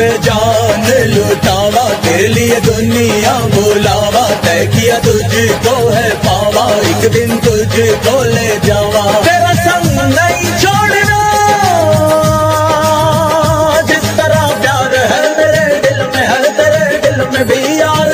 पे जान लुटावा, तेरे लिए दुनिया बुलावा, तय किया तुझको है पावा, एक दिन तुझको ले जावा। तेरा संग नहीं छोड़ना, जिस तरह प्यार है तेरे दिल में, है तेरे दिल में भी यार।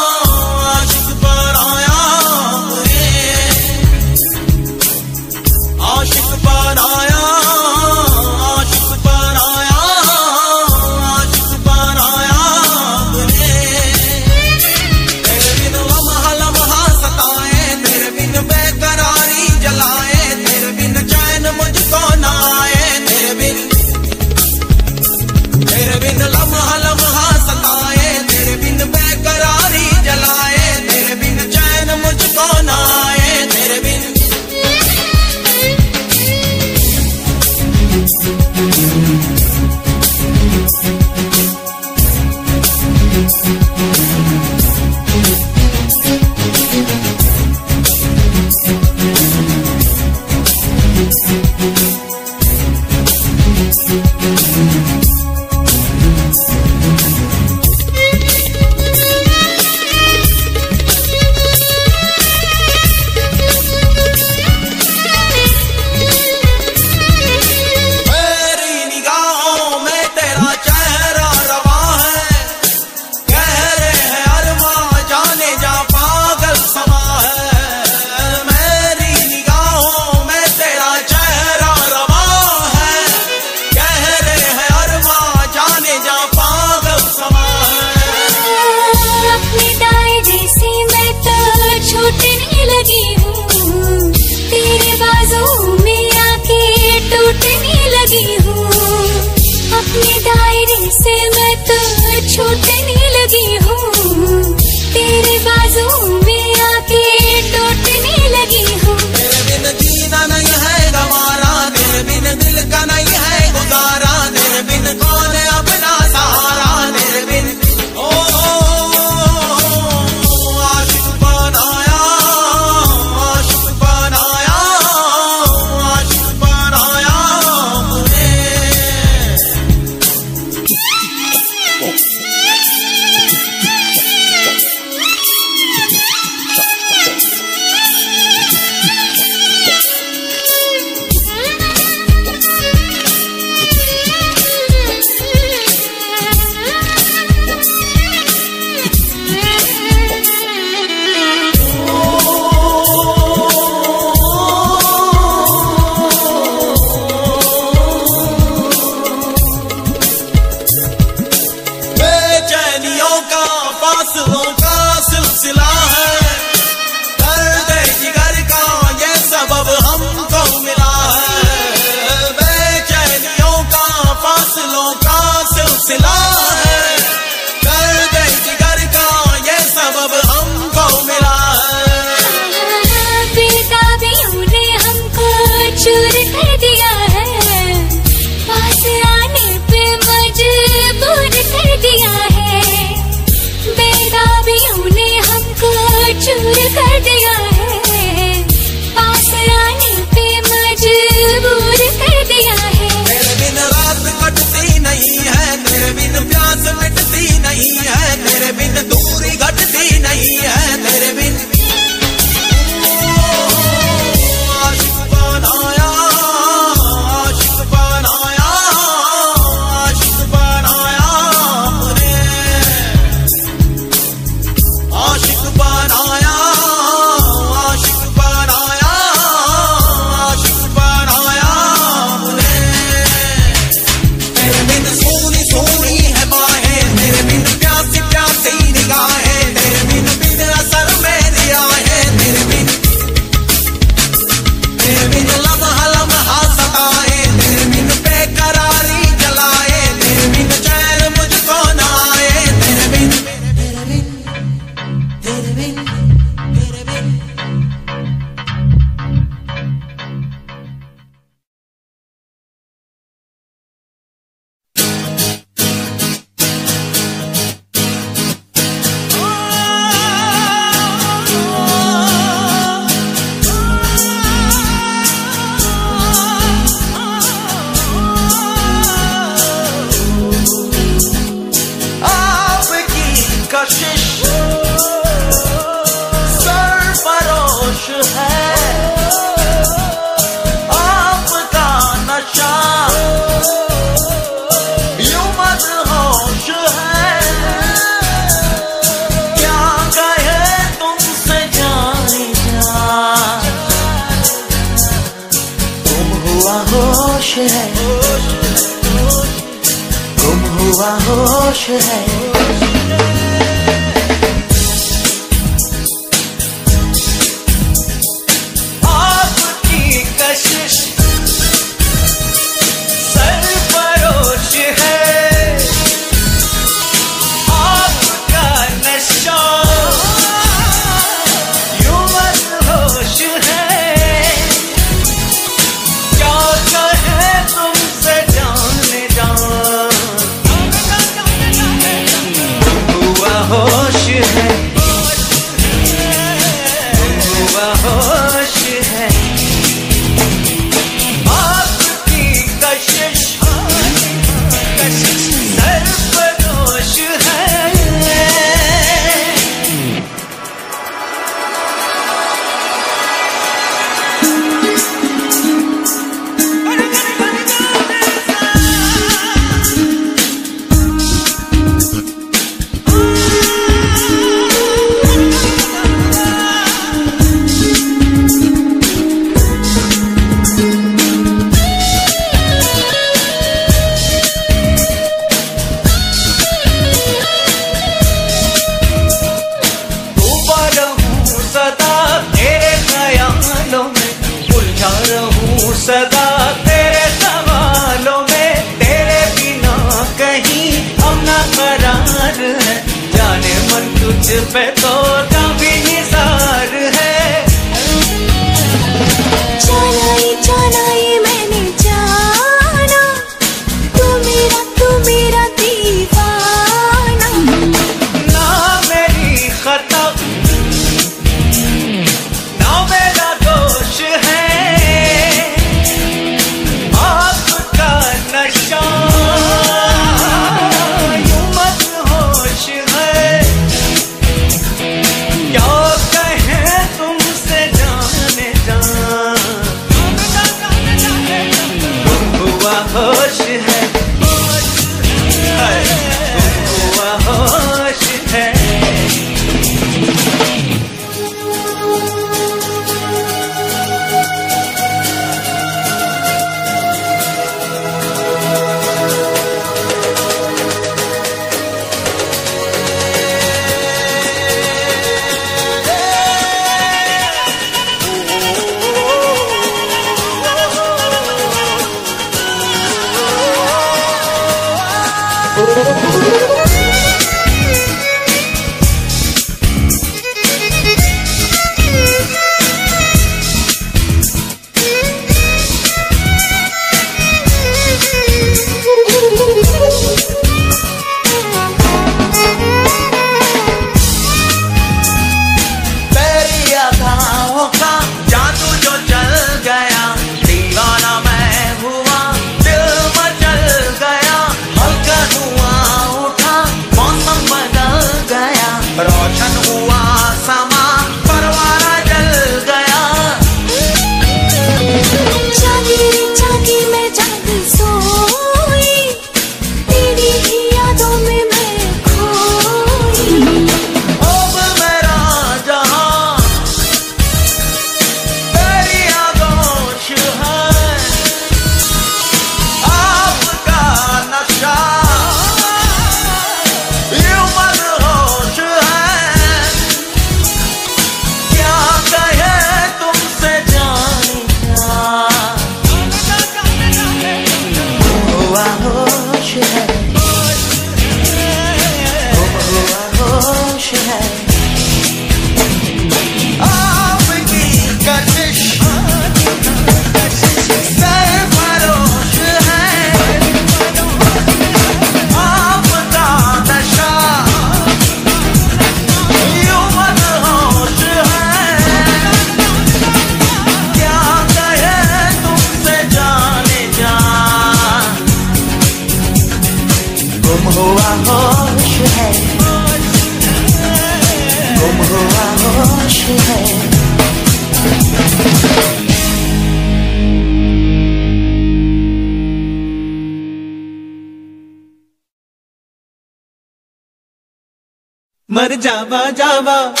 जावा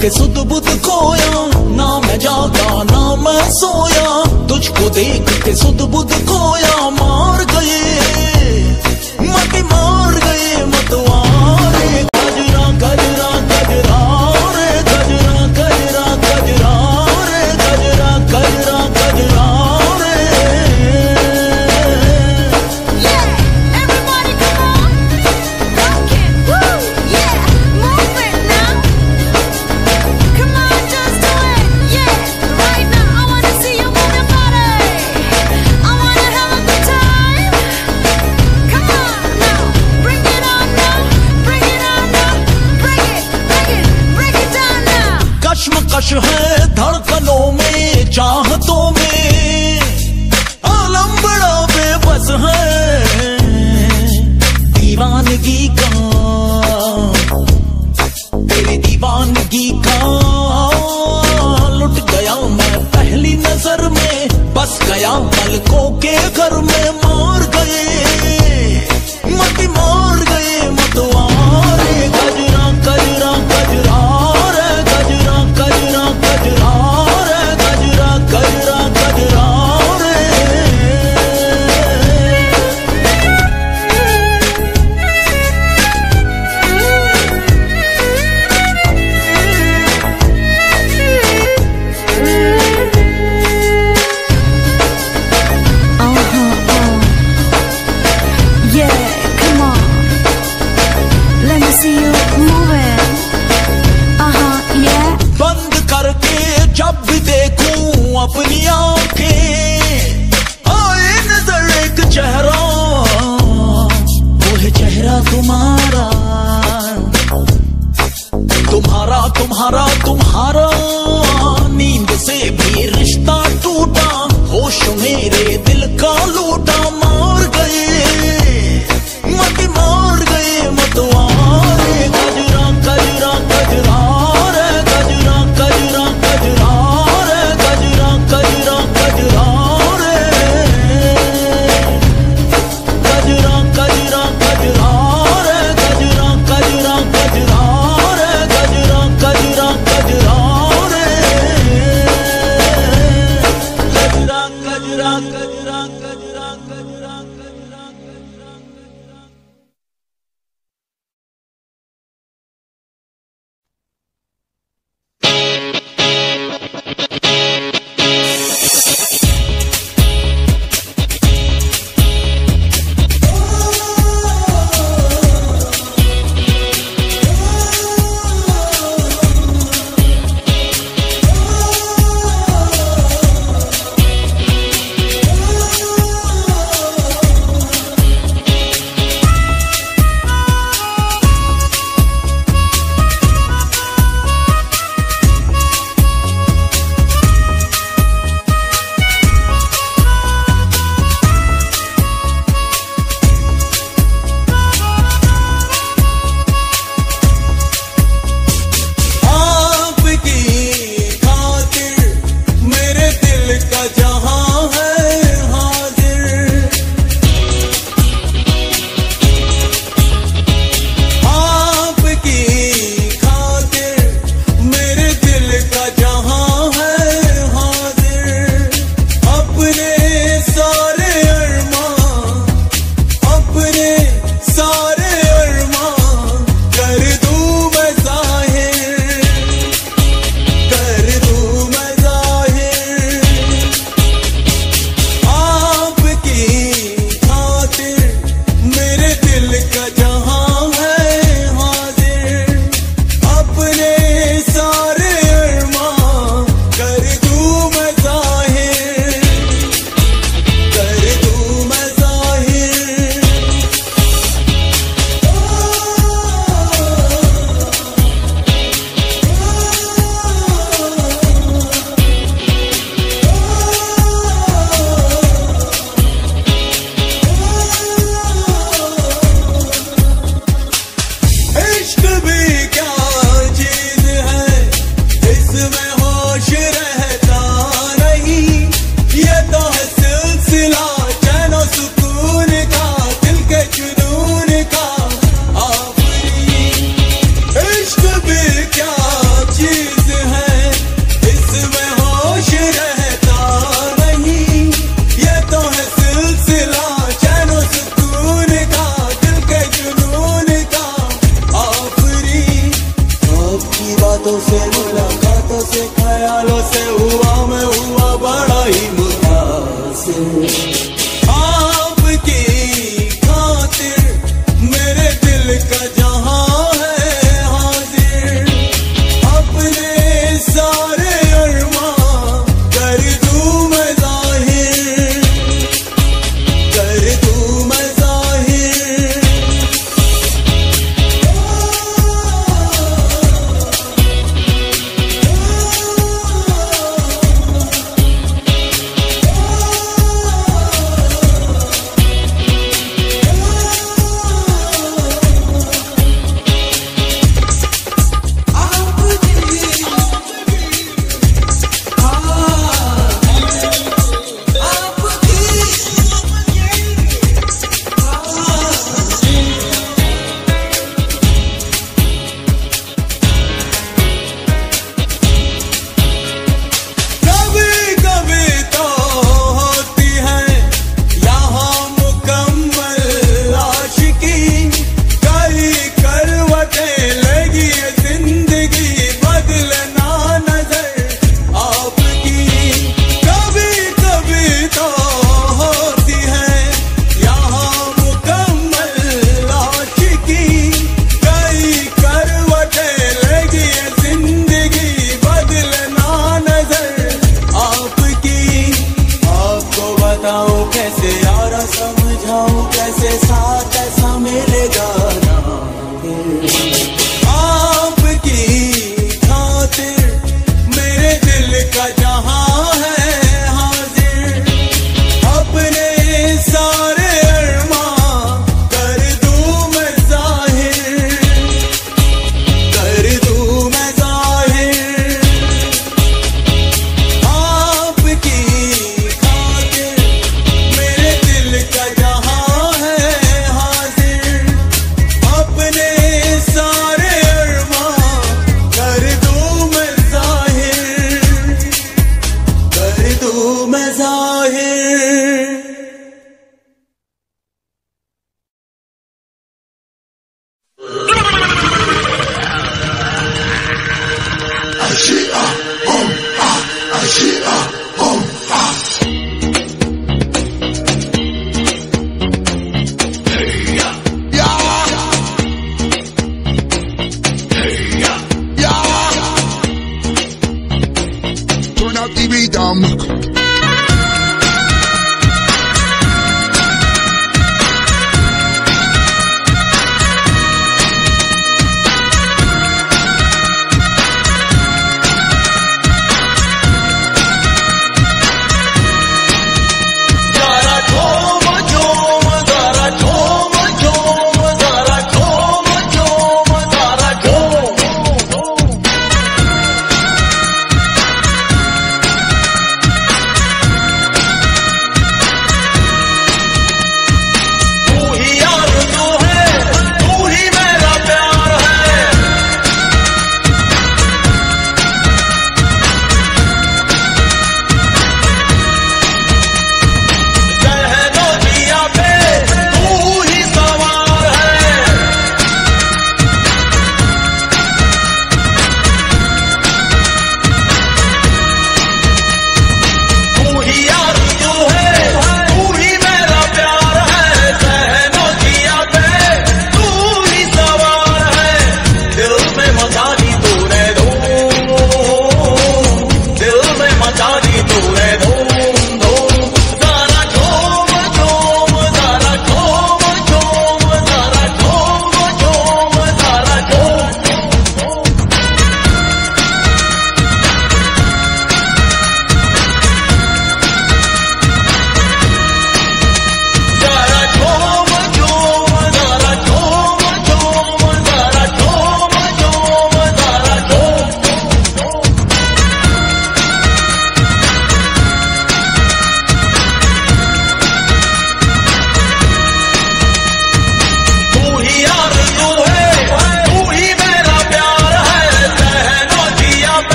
Jesús tu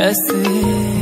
कैसे